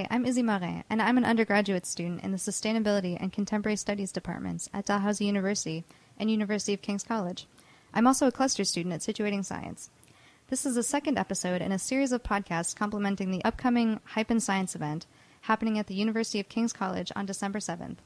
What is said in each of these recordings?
Hi, I'm Izzy Morin, and I'm an undergraduate student in the Sustainability and Contemporary Studies departments at Dalhousie University and University of King's College. I'm also a cluster student at Situating Science. This is the second episode in a series of podcasts complementing the upcoming Hype in Science event happening at the University of King's College on December 7th.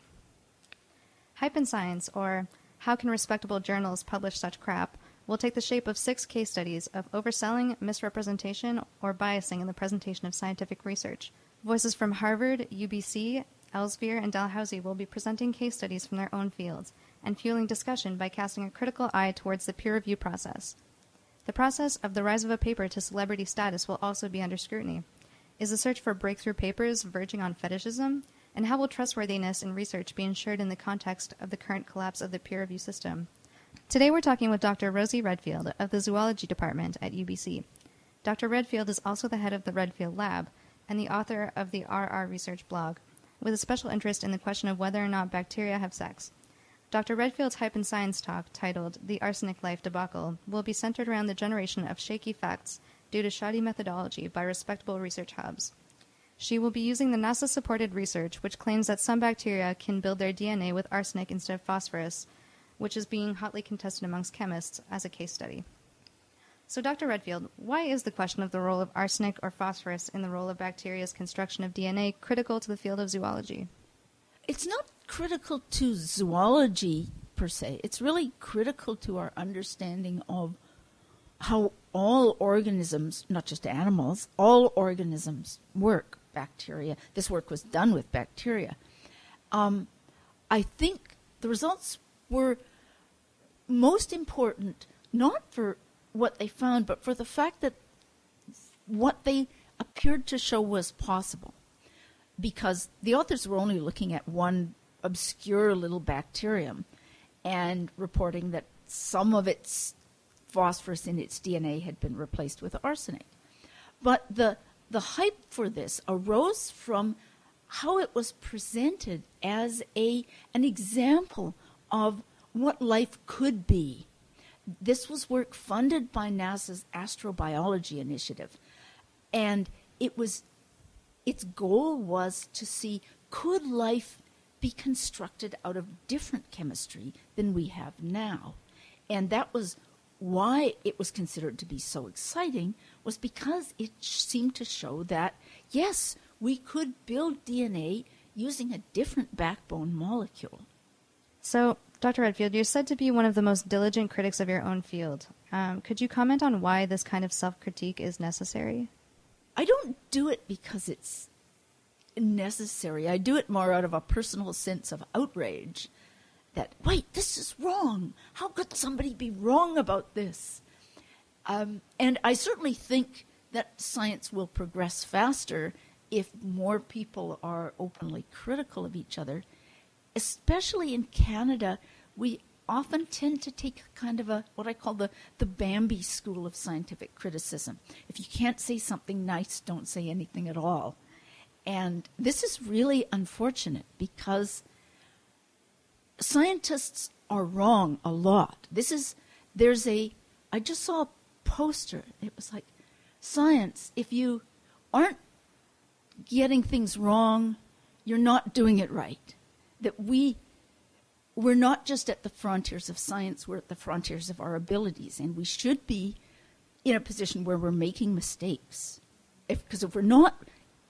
Hype in Science, or How Can Respectable Journals Publish Such Crap, will take the shape of six case studies of overselling, misrepresentation, or biasing in the presentation of scientific research. Voices from Harvard, UBC, Elsevier, and Dalhousie will be presenting case studies from their own fields and fueling discussion by casting a critical eye towards the peer review process. The process of the rise of a paper to celebrity status will also be under scrutiny. Is the search for breakthrough papers verging on fetishism? And how will trustworthiness in research be ensured in the context of the current collapse of the peer review system? Today we're talking with Dr. Rosie Redfield of the Zoology Department at UBC. Dr. Redfield is also the head of the Redfield Lab and the author of the RR Research blog, with a special interest in the question of whether or not bacteria have sex. Dr. Redfield's Hype in Science talk, titled The Arsenic Life Debacle, will be centered around the generation of shaky facts due to shoddy methodology by respectable research hubs. She will be using the NASA supported research, which claims that some bacteria can build their DNA with arsenic instead of phosphorus, which is being hotly contested amongst chemists as a case study. So, Dr. Redfield, why is the question of the role of arsenic or phosphorus in the role of bacteria's construction of DNA critical to the field of zoology? It's not critical to zoology per se. It's really critical to our understanding of how all organisms, not just animals, all organisms work. Bacteria. This work was done with bacteria. Um, I think the results were most important not for what they found, but for the fact that what they appeared to show was possible. Because the authors were only looking at one obscure little bacterium and reporting that some of its phosphorus in its DNA had been replaced with arsenic. But the the hype for this arose from how it was presented as a an example of what life could be. This was work funded by NASA's astrobiology initiative and it was its goal was to see could life be constructed out of different chemistry than we have now. And that was why it was considered to be so exciting was because it seemed to show that yes, we could build DNA using a different backbone molecule. So, Dr. Redfield, you're said to be one of the most diligent critics of your own field. Um, could you comment on why this kind of self critique is necessary? I don't do it because it's necessary. I do it more out of a personal sense of outrage that, wait, this is wrong. How could somebody be wrong about this? Um, and I certainly think that science will progress faster if more people are openly critical of each other. Especially in Canada, we often tend to take kind of a what I call the, the Bambi school of scientific criticism. If you can't say something nice, don't say anything at all. And this is really unfortunate because scientists are wrong a lot. This is, there's a, I just saw a poster. It was like, science, if you aren't getting things wrong, you're not doing it right. That we, we're not just at the frontiers of science, we're at the frontiers of our abilities, and we should be in a position where we're making mistakes. Because if, if we're not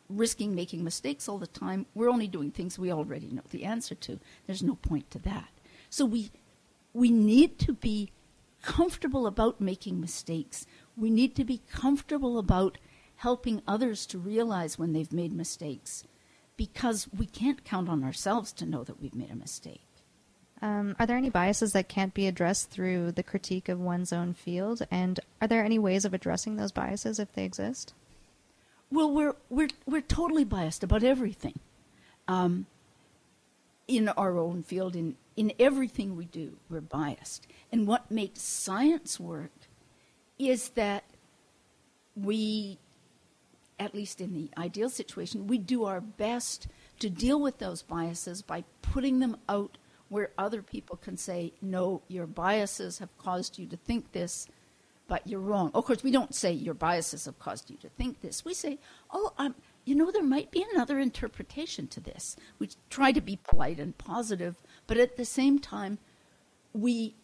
risking making mistakes all the time, we're only doing things we already know the answer to. There's no point to that. So we we need to be comfortable about making mistakes. We need to be comfortable about helping others to realize when they've made mistakes because we can't count on ourselves to know that we've made a mistake. Um, are there any biases that can't be addressed through the critique of one's own field? And are there any ways of addressing those biases if they exist? Well, we're we're we're totally biased about everything, um, in our own field. In in everything we do, we're biased. And what makes science work is that we, at least in the ideal situation, we do our best to deal with those biases by putting them out where other people can say, no, your biases have caused you to think this but you're wrong. Of course, we don't say your biases have caused you to think this. We say, oh, um, you know, there might be another interpretation to this. We try to be polite and positive, but at the same time, we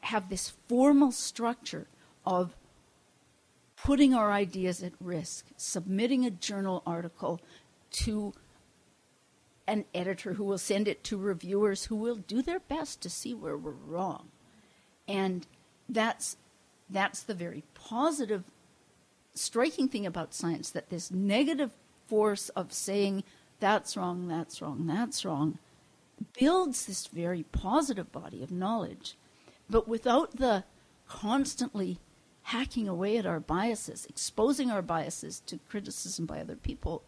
have this formal structure of putting our ideas at risk, submitting a journal article to an editor who will send it to reviewers who will do their best to see where we're wrong. And that's that's the very positive striking thing about science that this negative force of saying that's wrong, that's wrong, that's wrong builds this very positive body of knowledge. But without the constantly hacking away at our biases, exposing our biases to criticism by other people,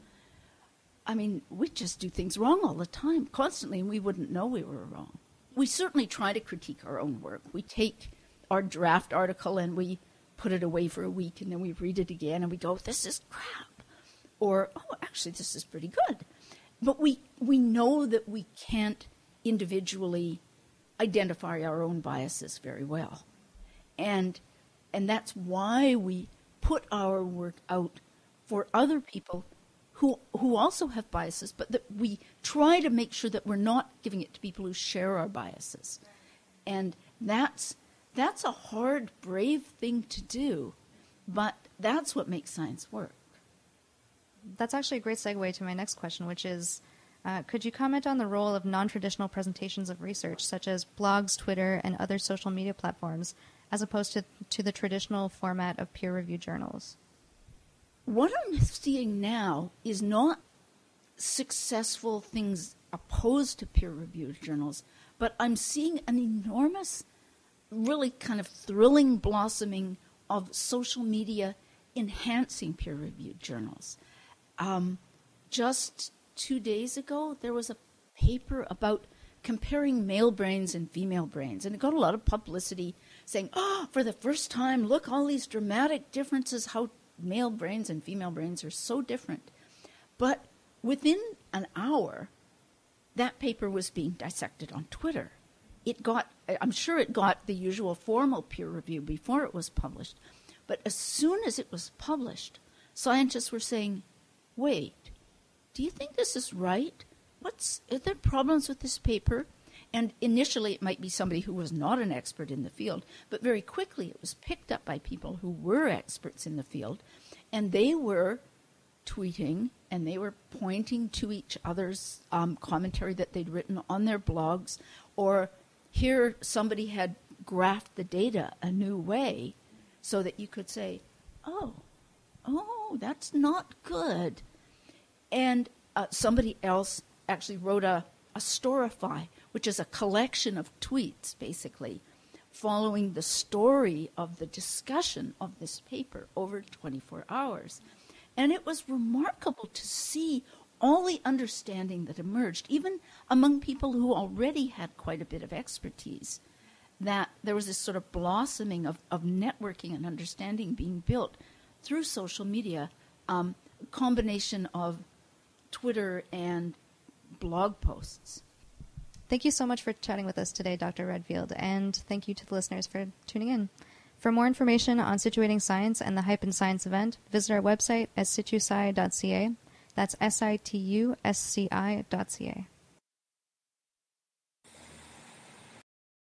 I mean, we just do things wrong all the time, constantly, and we wouldn't know we were wrong. We certainly try to critique our own work. We take our draft article and we put it away for a week and then we read it again and we go, this is crap. Or, oh, actually, this is pretty good. But we, we know that we can't individually identify our own biases very well. And, and that's why we put our work out for other people who, who also have biases, but that we try to make sure that we're not giving it to people who share our biases. And that's, that's a hard, brave thing to do, but that's what makes science work. That's actually a great segue to my next question, which is uh, could you comment on the role of non traditional presentations of research, such as blogs, Twitter, and other social media platforms, as opposed to, to the traditional format of peer reviewed journals? What I'm seeing now is not successful things opposed to peer reviewed journals, but I'm seeing an enormous, really kind of thrilling blossoming of social media enhancing peer reviewed journals. Um, just two days ago, there was a paper about comparing male brains and female brains, and it got a lot of publicity saying, oh, for the first time, look, all these dramatic differences, how male brains and female brains are so different. But within an hour, that paper was being dissected on Twitter. It got, I'm sure it got the usual formal peer review before it was published. But as soon as it was published, scientists were saying, wait, do you think this is right? What's, are there problems with this paper? And initially, it might be somebody who was not an expert in the field, but very quickly it was picked up by people who were experts in the field, and they were tweeting and they were pointing to each other's um, commentary that they'd written on their blogs, or here somebody had graphed the data a new way so that you could say, oh, oh, that's not good. And uh, somebody else actually wrote a, a Storify, which is a collection of tweets, basically, following the story of the discussion of this paper over 24 hours. And it was remarkable to see all the understanding that emerged, even among people who already had quite a bit of expertise, that there was this sort of blossoming of, of networking and understanding being built through social media, um, combination of Twitter and blog posts. Thank you so much for chatting with us today, Dr. Redfield, and thank you to the listeners for tuning in. For more information on Situating Science and the Hype in Science event, visit our website at situsci.ca. That's S I T U S C I.ca.